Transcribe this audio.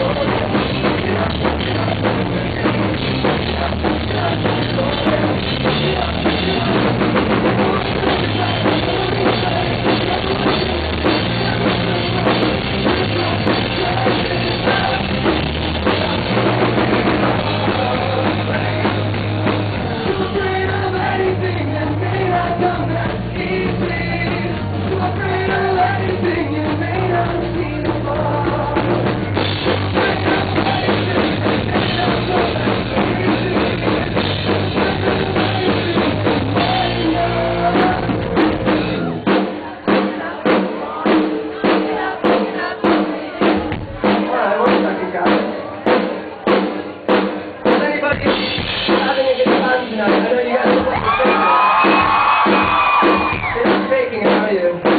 Thank you. I know you guys are faking. It's faking, I know you.